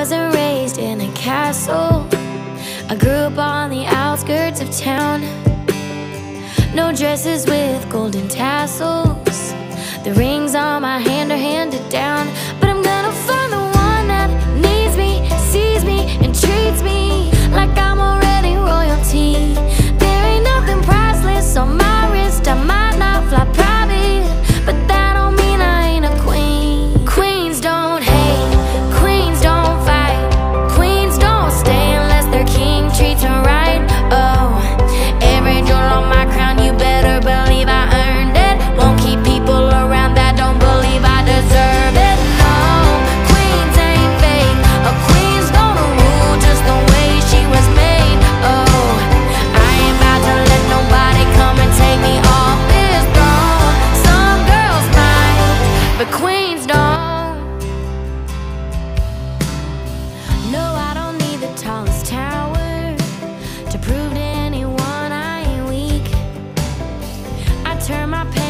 wasn't raised in a castle. I grew up on the outskirts of town. No dresses with golden tassels. The rings on my hand turn around turn my page.